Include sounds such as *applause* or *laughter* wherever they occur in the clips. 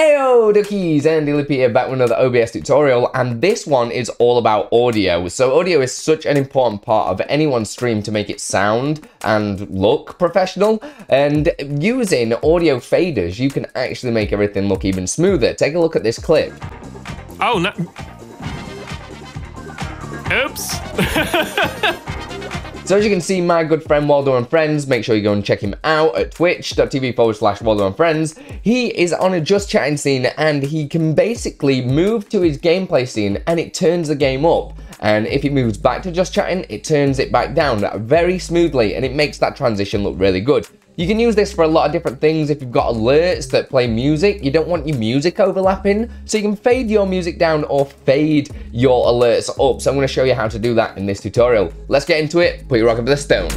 Heyo duckies, Andilippi here back with another OBS tutorial and this one is all about audio. So audio is such an important part of anyone's stream to make it sound and look professional and using audio faders you can actually make everything look even smoother. Take a look at this clip. Oh no. Oops. *laughs* So as you can see, my good friend Waldo and Friends, make sure you go and check him out at twitch.tv forward slash Waldo and Friends. He is on a just chatting scene and he can basically move to his gameplay scene and it turns the game up. And if it moves back to just chatting, it turns it back down very smoothly and it makes that transition look really good. You can use this for a lot of different things. If you've got alerts that play music, you don't want your music overlapping. So you can fade your music down or fade your alerts up. So I'm to show you how to do that in this tutorial. Let's get into it. Put your rock up the stone.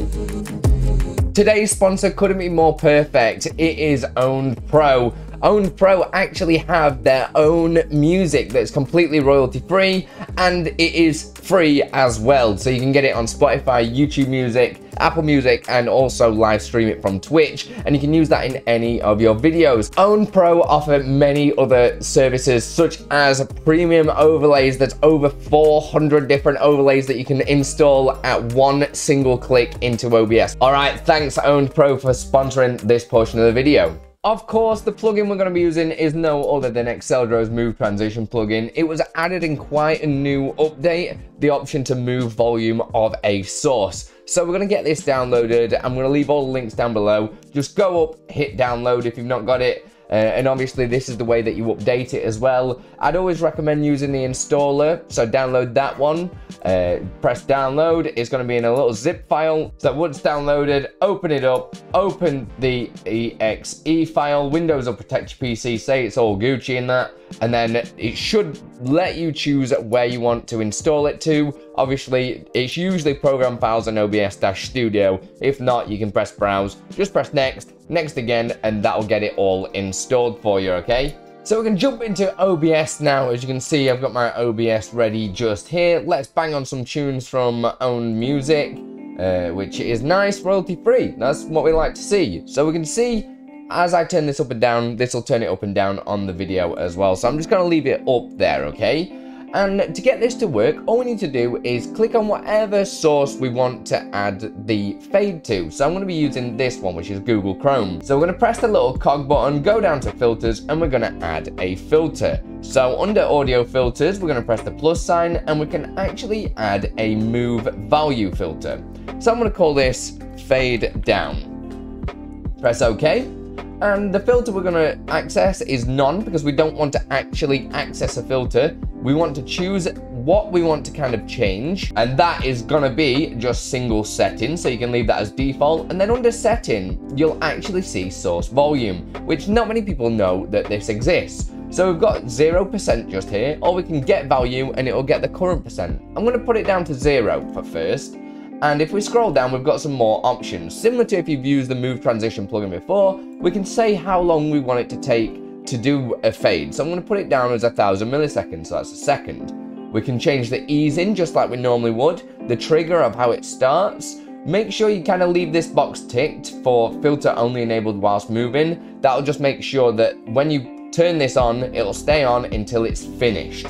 Today's sponsor couldn't be more perfect. It is OWN3D Pro. OWN3D Pro actually have their own music that's completely royalty free and it is free as well. So you can get it on Spotify, YouTube Music, Apple Music, and also live stream it from Twitch. And you can use that in any of your videos. OWN3D Pro offer many other services such as premium overlays. That's over 400 different overlays that you can install at one single click into OBS. All right, thanks OWN3D Pro for sponsoring this portion of the video. Of course, the plugin we're going to be using is no other than Exeldro's Move Transition plugin. It was added in quite a new update, the option to move volume of a source. So we're going to get this downloaded. I'm going to leave all the links down below. Just go up, hit download if you've not got it. Uh, and obviously this is the way that you update it as well. I'd always recommend using the installer, so download that one, uh, press download, it's going to be in a little zip file. So once downloaded, open it up, open the exe file, Windows will protect your PC, say it's all Gucci in that, and then it should let you choose where you want to install it to. Obviously, it's usually program files in OBS-Studio. If not, you can press browse, just press next, next again, and that'll get it all installed for you, okay? So we can jump into OBS now. As you can see, I've got my OBS ready just here. Let's bang on some tunes from my Own Music, uh, which is nice, royalty free. That's what we like to see. So we can see as I turn this up and down, this will turn it up and down on the video as well. So I'm just going to leave it up there, okay? And to get this to work, all we need to do is click on whatever source we want to add the fade to. So I'm going to be using this one, which is Google Chrome. So we're going to press the little cog button, go down to filters, and we're going to add a filter. So under audio filters, we're going to press the plus sign, and we can actually add a move value filter. So I'm going to call this fade down. Press OK. And the filter we're to access is none because we don't want to actually access a filter. We want to choose what we want to kind of change. And that is to be just single setting. So you can leave that as default. And then under setting, you'll actually see source volume, which not many people know that this exists. So we've got 0% just here, or we can get value and it will get the current percent. I'm to put it down to zero for first. And if we scroll down, we've got some more options. Similar to if you've used the Move Transition plugin before, we can say how long we want it to take to do a fade. So I'm going to put it down as a thousand milliseconds, so that's a second. We can change the ease in just like we normally would, the trigger of how it starts. Make sure you kind of leave this box ticked for filter only enabled whilst moving. That'll just make sure that when you turn this on, it'll stay on until it's finished.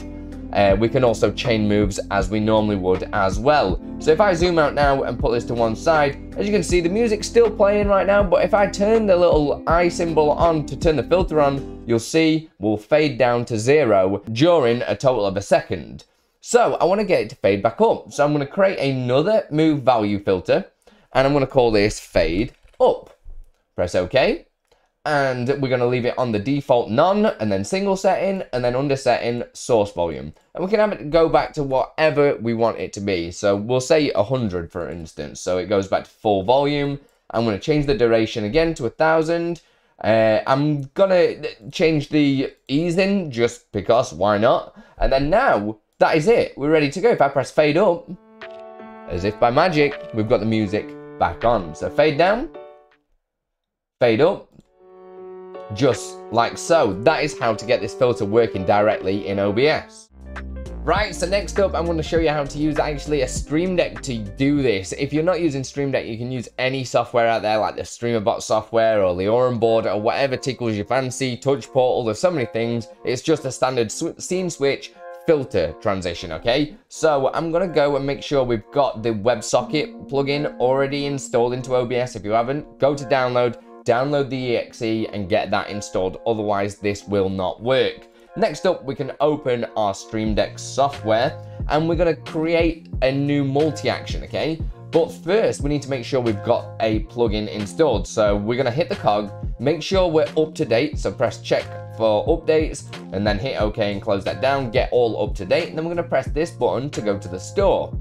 Uh, we can also chain moves as we normally would as well. So if I zoom out now and put this to one side, as you can see, the music's still playing right now, but if I turn the little eye symbol on to turn the filter on, you'll see we'll fade down to zero during a total of a second. So I want to get it to fade back up. So I'm going to create another move value filter, and I'm going to call this fade up. Press OK and we're going to leave it on the default none and then single setting and then under setting source volume. And we can have it go back to whatever we want it to be. So we'll say 100 for instance. So it goes back to full volume. I'm going to change the duration again to a thousand. Uh, i'm gonna change the easing just because why not? And then now that is it. We're ready to go. If i press fade up as if by magic we've got the music back on. So fade down. Fade up just like so. That is how to get this filter working directly in OBS. Right, so next up, I'm going to show you how to use actually a Stream Deck to do this. If you're not using Stream Deck, you can use any software out there, like the StreamerBot software or the Aurum board or whatever tickles your fancy, Touch Portal, there's so many things. It's just a standard sw scene switch filter transition, okay? So I'm gonna go and make sure we've got the WebSocket plugin already installed into OBS. If you haven't, go to download, download the exe and get that installed. Otherwise, this will not work. Next up, we can open our Stream Deck software and we're gonna create a new multi-action, okay? But first, we need to make sure we've got a plugin installed. So we're gonna hit the cog, make sure we're up to date. So press check for updates and then hit OK and close that down, get all up to date. And then we're gonna press this button to go to the store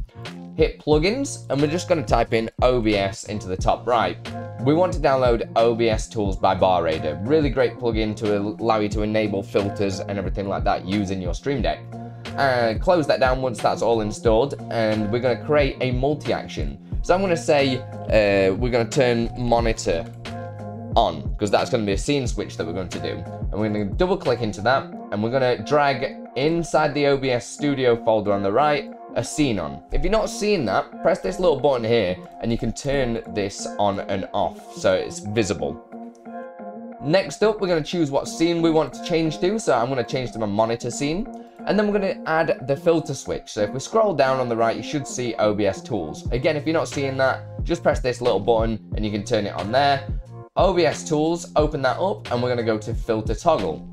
hit plugins, and we're just going to type in OBS into the top right. We want to download OBS Tools by BarRaider. Really great plugin to allow you to enable filters and everything like that using your Stream Deck. And close that down once that's all installed, and we're going to create a multi-action. So I'm going to say uh, we're going to turn monitor on because that's going to be a scene switch that we're going to do. And we're going to double click into that and we're going to drag inside the OBS studio folder on the right a scene on. If you're not seeing that, press this little button here and you can turn this on and off so it's visible. Next up, we're going to choose what scene we want to change to. So I'm going to change to my monitor scene. And then we're going to add the filter switch. So if we scroll down on the right, you should see OBS tools. Again, if you're not seeing that, just press this little button and you can turn it on there. OBS tools, open that up and we're going to go to filter toggle.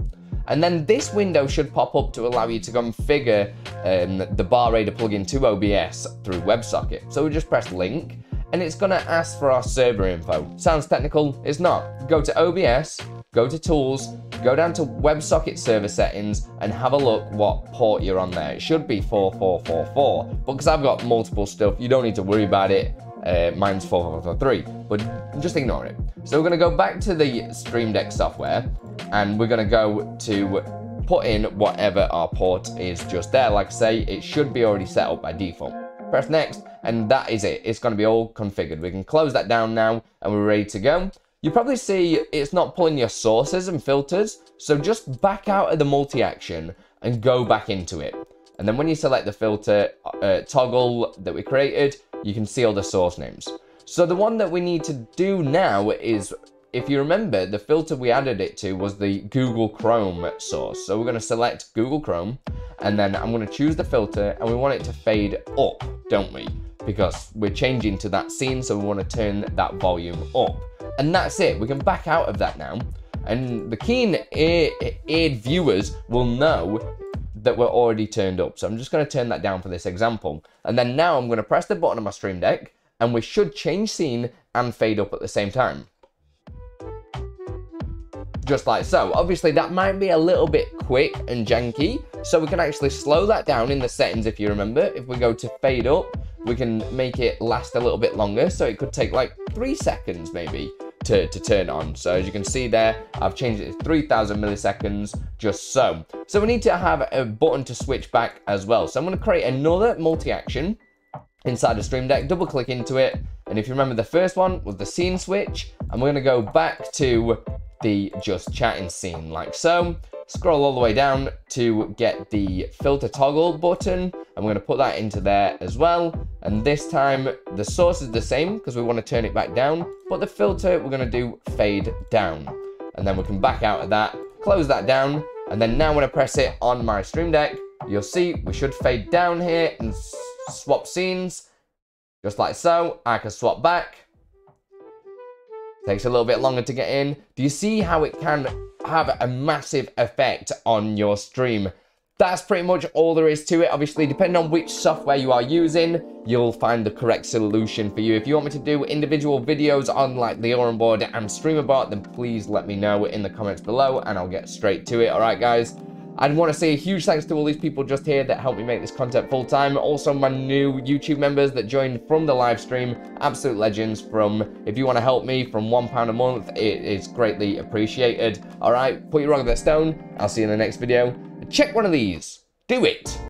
And then this window should pop up to allow you to configure um, the BarRaider plugin to OBS through WebSocket. So we just press link and it's gonna ask for our server info. Sounds technical, it's not. Go to OBS, go to tools, go down to WebSocket server settings and have a look what port you're on there. It should be 4444, but because I've got multiple stuff, you don't need to worry about it. Uh, mine's 4443, but just ignore it. So we're gonna go back to the Stream Deck software and we're going to go to put in whatever our port is just there. Like I say, it should be already set up by default. Press next, and that is it. It's going to be all configured. We can close that down now, and we're ready to go. You probably see it's not pulling your sources and filters, so just back out of the multi-action and go back into it. And then when you select the filter uh, toggle that we created, you can see all the source names. So the one that we need to do now is if you remember, the filter we added it to was the Google Chrome source. So we're going to select Google Chrome, and then I'm going to choose the filter, and we want it to fade up, don't we? Because we're changing to that scene, so we want to turn that volume up. And that's it. We can back out of that now. And the keen eared viewers will know that we're already turned up. So I'm just going to turn that down for this example. And then now I'm going to press the button on my Stream Deck, and we should change scene and fade up at the same time just like so. Obviously, that might be a little bit quick and janky, so we can actually slow that down in the settings if you remember. If we go to fade up, we can make it last a little bit longer, so it could take like three seconds maybe to, to turn on. So as you can see there, I've changed it to 3000 milliseconds, just so. So we need to have a button to switch back as well. So I'm gonna create another multi-action inside the Stream Deck, double click into it, and if you remember the first one was the scene switch, and we're gonna go back to the just chatting scene like so. Scroll all the way down to get the filter toggle button. I'm going to put that into there as well. And this time the source is the same because we want to turn it back down. But the filter we're going to do fade down. And then we can back out of that, close that down. And then now when I press it on my Stream Deck, you'll see we should fade down here and swap scenes. Just like so. I can swap back Takes a little bit longer to get in. Do you see how it can have a massive effect on your stream? That's pretty much all there is to it. Obviously, depending on which software you are using, you'll find the correct solution for you. If you want me to do individual videos on like the Aurum board and StreamerBot, then please let me know in the comments below and I'll get straight to it. All right, guys? I want to say a huge thanks to all these people just here that helped me make this content full time. Also, my new YouTube members that joined from the live stream, absolute legends. From if you want to help me from one pound a month, it is greatly appreciated. All right, put your rock that stone. I'll see you in the next video. Check one of these. Do it.